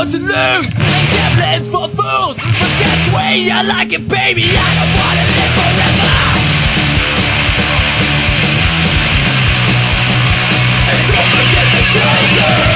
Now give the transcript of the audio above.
To lose. Make gambling's for fools. But guess way, I like it, baby? I don't wanna live forever. And don't forget the take